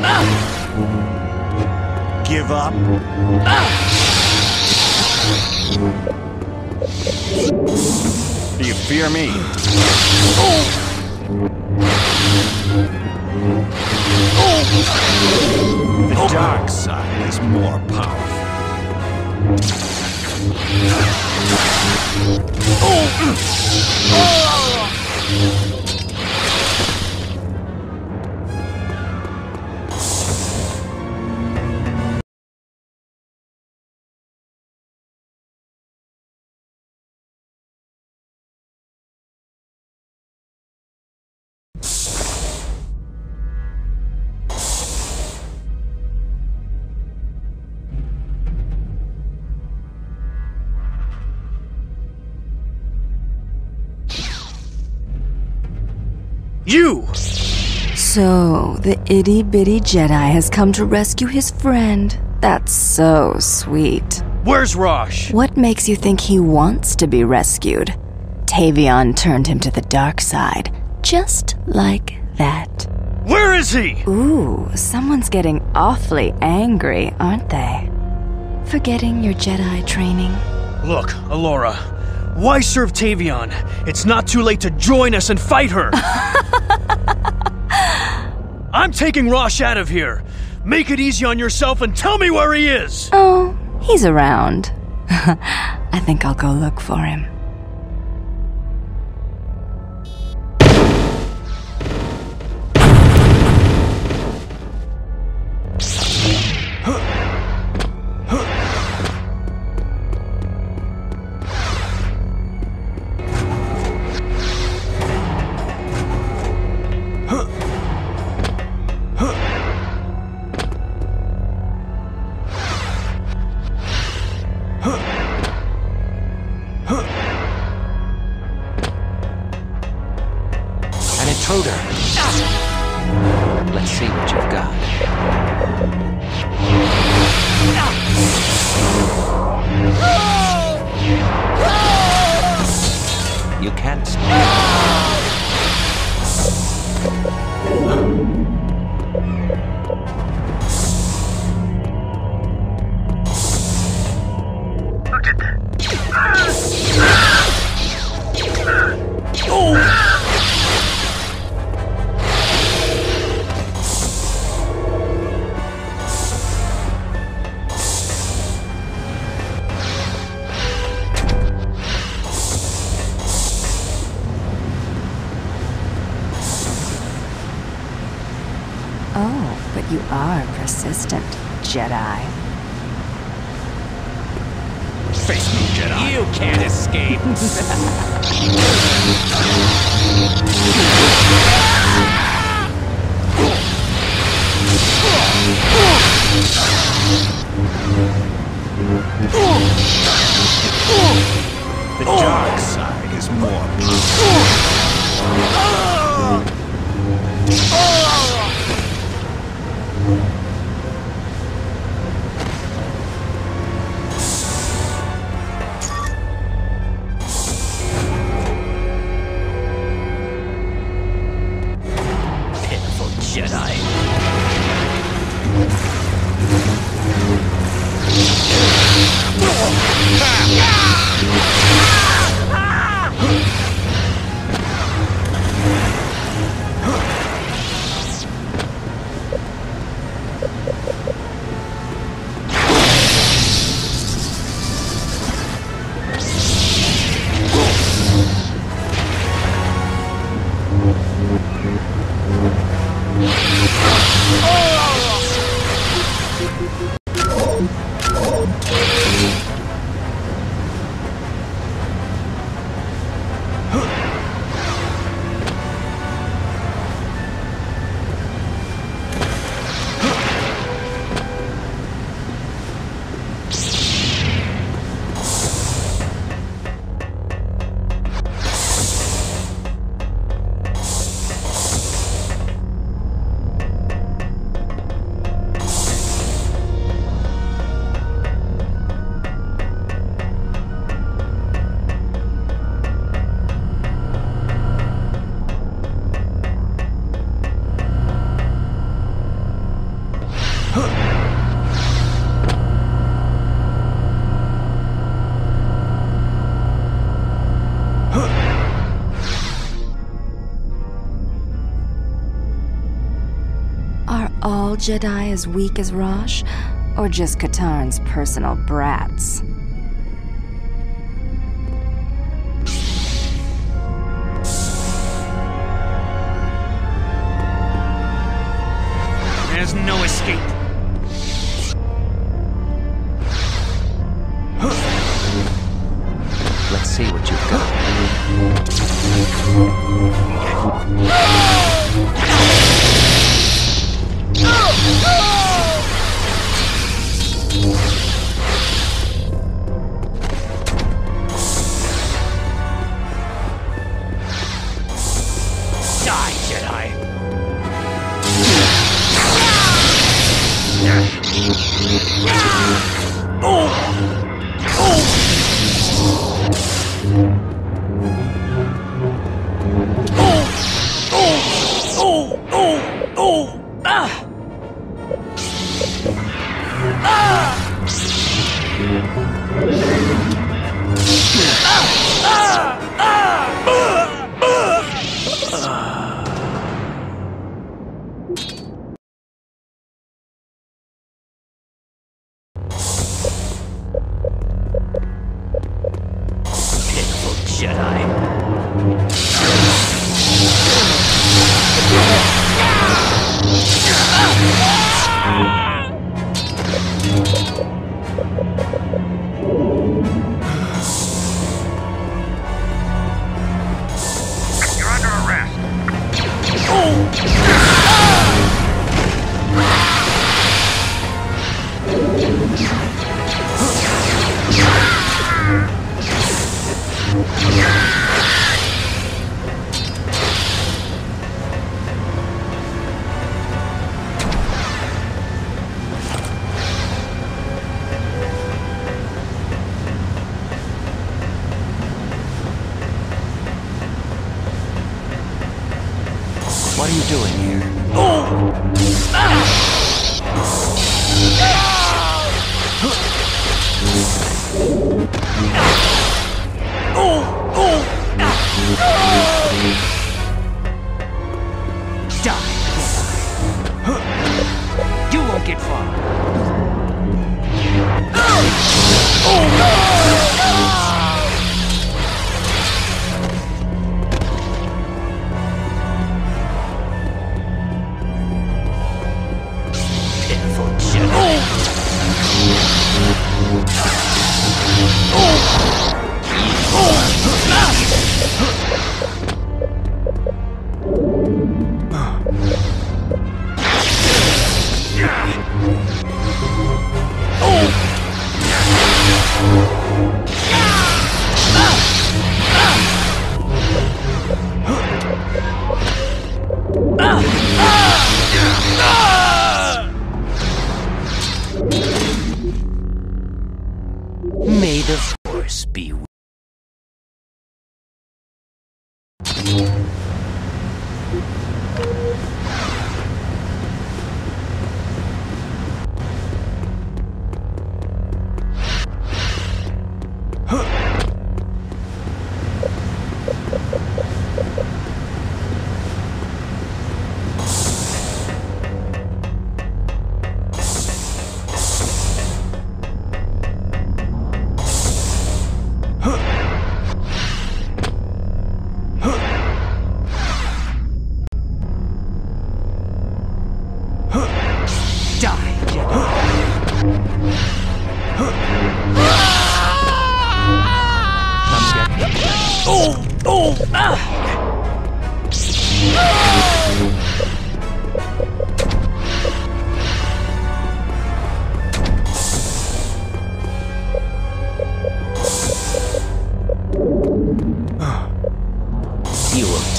Give up? Do you fear me? The dark side is more powerful. Oh. You! So, the itty bitty Jedi has come to rescue his friend. That's so sweet. Where's Rosh? What makes you think he wants to be rescued? Tavion turned him to the dark side, just like that. Where is he? Ooh, someone's getting awfully angry, aren't they? Forgetting your Jedi training? Look, Alora. Why serve Tavion? It's not too late to join us and fight her. I'm taking Rosh out of here. Make it easy on yourself and tell me where he is. Oh, he's around. I think I'll go look for him. road. All Jedi as weak as Rosh? Or just Katarn's personal brats? There's no escape. Let's see what you've got. Ah! Um.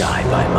Die by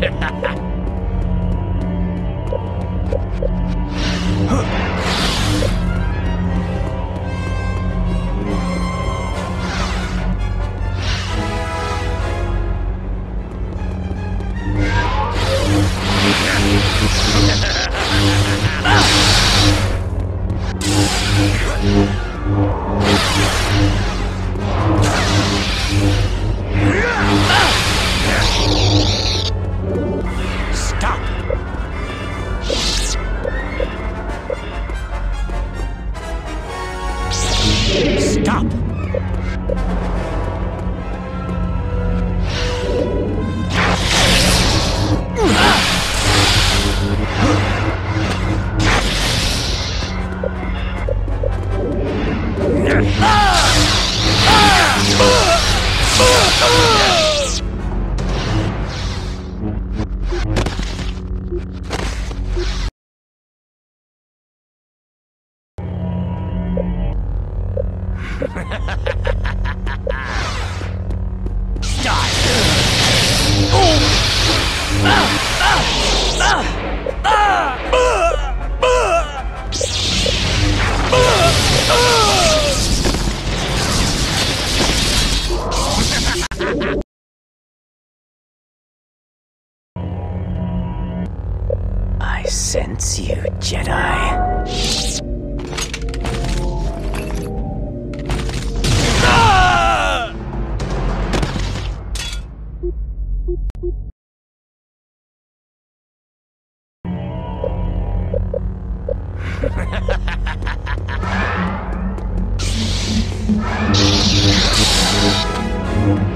Hehehehe oh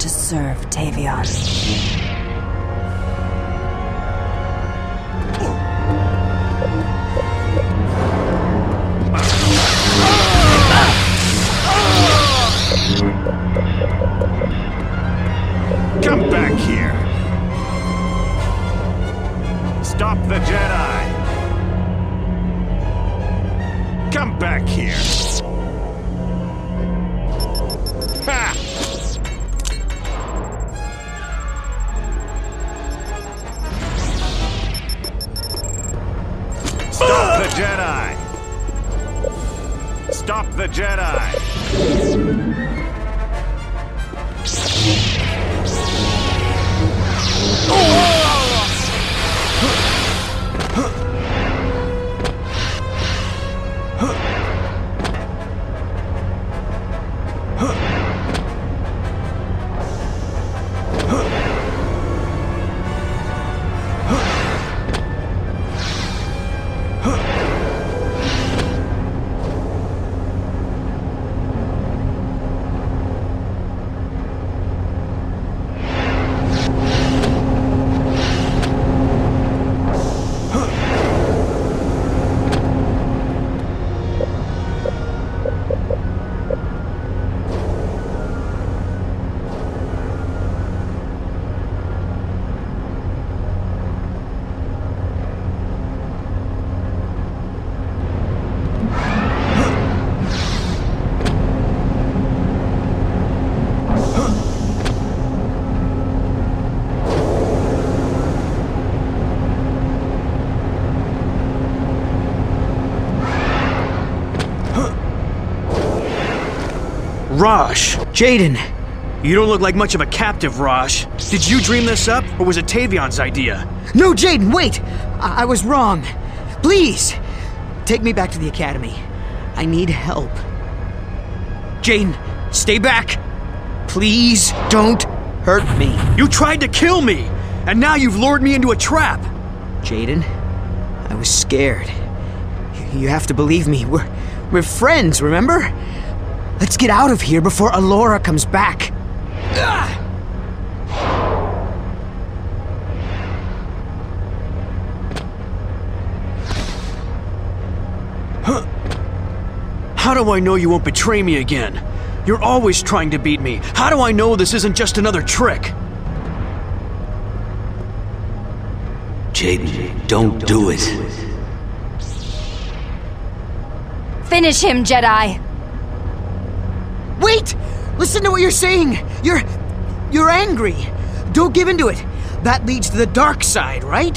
to serve Tavion. Rosh! Jaden! You don't look like much of a captive, Rosh. Did you dream this up, or was it Tavion's idea? No, Jaden, wait! I-, I was wrong. Please, take me back to the academy. I need help. Jaden, stay back. Please don't hurt me. You tried to kill me, and now you've lured me into a trap. Jaden, I was scared. You have to believe me. We're we're friends, remember? Let's get out of here before Alora comes back. How do I know you won't betray me again? You're always trying to beat me. How do I know this isn't just another trick? Jaden, don't do it. Finish him, Jedi! Wait! Listen to what you're saying. You're you're angry. Don't give in to it. That leads to the dark side, right?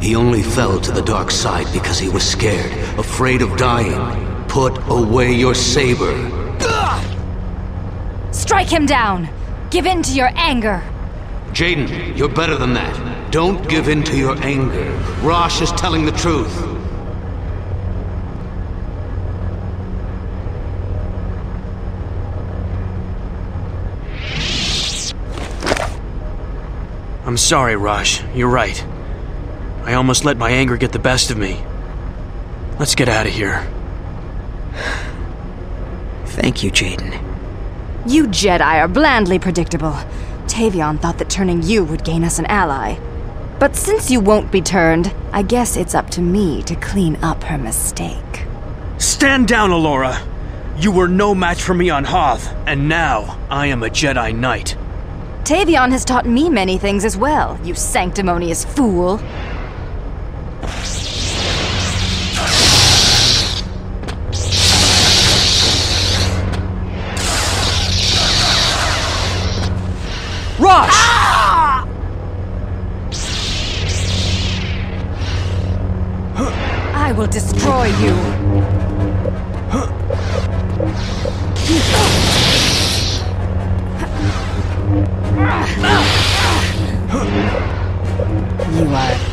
He only fell to the dark side because he was scared, afraid of dying. Put away your saber. Strike him down! Give in to your anger! Jaden, you're better than that. Don't give in to your anger. Rosh is telling the truth. I'm sorry, Rosh. You're right. I almost let my anger get the best of me. Let's get out of here. Thank you, Jaden. You Jedi are blandly predictable. Tavion thought that turning you would gain us an ally. But since you won't be turned, I guess it's up to me to clean up her mistake. Stand down, Alora! You were no match for me on Hoth, and now I am a Jedi Knight. Tavion has taught me many things as well, you sanctimonious fool. Rosh! Ah! I will destroy you. You are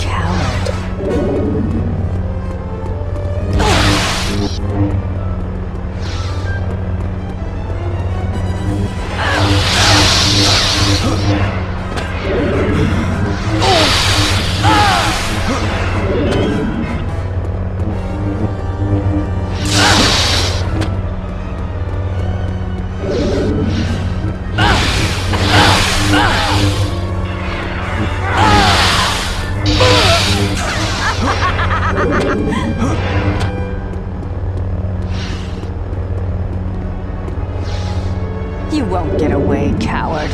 You won't get away, coward.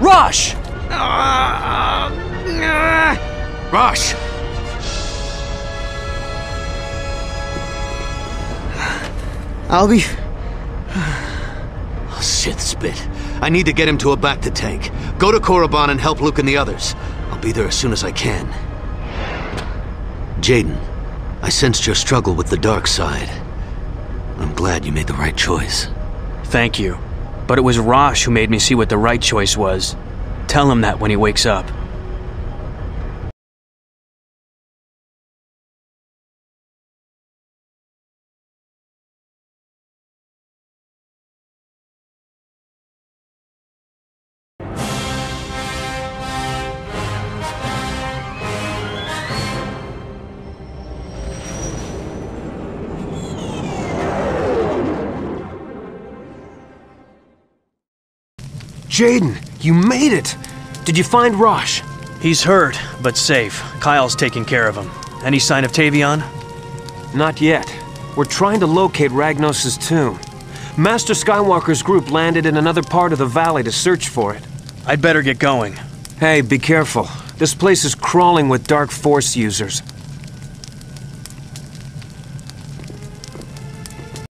Rush! Rush! I'll be Spit. I need to get him to a bacta tank. Go to Korriban and help Luke and the others. I'll be there as soon as I can. Jaden, I sensed your struggle with the dark side. I'm glad you made the right choice. Thank you. But it was Rosh who made me see what the right choice was. Tell him that when he wakes up. Jaden, you made it! Did you find Rosh? He's hurt, but safe. Kyle's taking care of him. Any sign of Tavion? Not yet. We're trying to locate Ragnos' tomb. Master Skywalker's group landed in another part of the valley to search for it. I'd better get going. Hey, be careful. This place is crawling with Dark Force users.